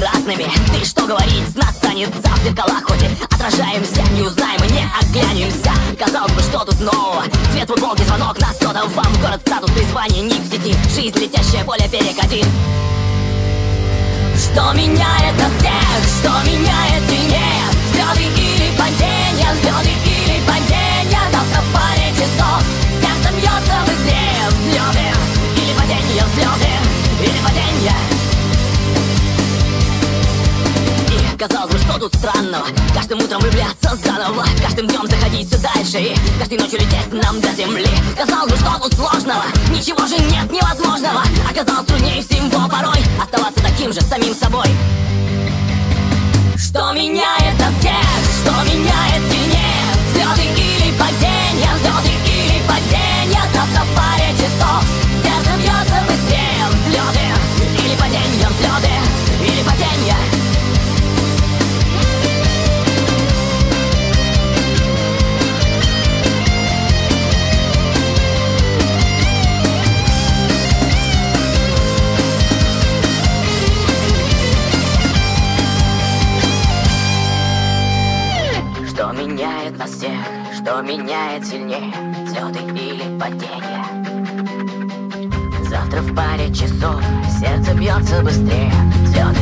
Ты что говорить, нас станет за в зеркалах Хоть и отражаемся, не узнаем и не оглянемся. Казалось бы, что тут нового? Цвет футболки, звонок на сотовом Вам город, статус, призвание, ник в сети. Жизнь, летящая поле перекати. Что меняет нас всех, что меняет сильнее Звезды тут странного Каждым утром влюбляться заново. Каждым днем заходить все дальше И каждой ночью лететь нам до земли. Казалось бы, что тут сложного? Ничего же нет невозможного. Оказалось труднее всего порой Оставаться таким же самим собой. Что меняет нас всех, что меняет сильнее Взлеты или падения. Завтра в паре часов сердце бьется быстрее Взлеты